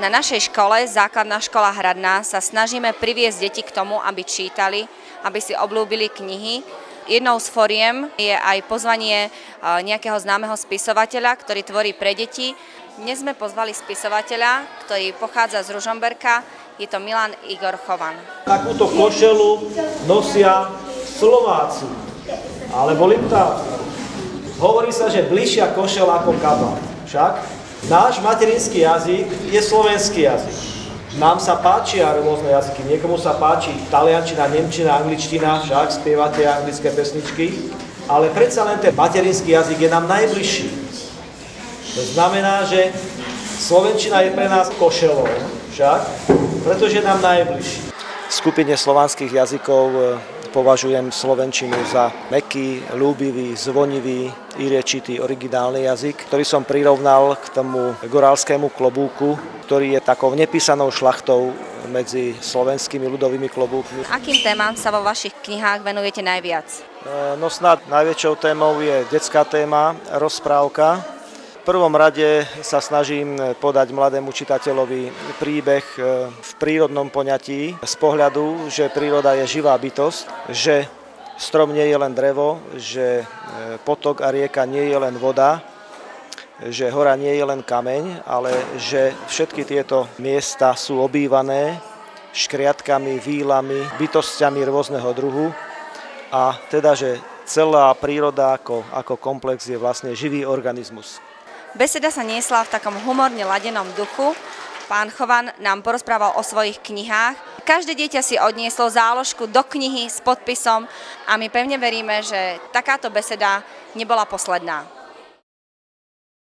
Na našej škole, základná škola Hradná, sa snažíme priviesť deti k tomu, aby čítali, aby si oblúbili knihy. Jednou z foriem je aj pozvanie nejakého známeho spisovateľa, ktorý tvorí pre deti. Dnes sme pozvali spisovateľa, ktorý pochádza z Ružomberka, je to Milan Igor Chovan. Takúto košelu nosia Slováci, alebo Liptávci. Hovorí sa, že bližšia košela ako kabát. Však Náš materinský jazyk je slovenský jazyk. Nám sa páčia rôzne jazyky. Niekomu sa páči taliančina, nemčina, angličtina, však spievate anglické pesničky. Ale predsa len ten materinský jazyk je nám najbližší. To znamená, že slovenčina je pre nás košelou, však, pretože nám najbližší. V skupine slovanských jazykov považujem slovenčinu za meký, ľúbivý, zvonivý, iriečitý, originálny jazyk, ktorý som prirovnal k tomu gorálskému klobúku, ktorý je takou nepísanou šlachtou medzi slovenskými ľudovými klobúkmi. Akým témam sa vo vašich knihách venujete najviac? E, no snad najväčšou témou je detská téma, rozprávka, prvom rade sa snažím podať mladému čitateľovi príbeh e, v prírodnom poňatí z pohľadu, že príroda je živá bytosť, že strom nie je len drevo, že e, potok a rieka nie je len voda, že hora nie je len kameň, ale že všetky tieto miesta sú obývané škriatkami, výlami, bytostiami rôzneho druhu a teda, že celá príroda ako, ako komplex je vlastne živý organizmus. Beseda sa niesla v takom humorne ladenom duchu. Pán Chovan nám porozprával o svojich knihách. Každé dieťa si odnieslo záložku do knihy s podpisom a my pevne veríme, že takáto beseda nebola posledná.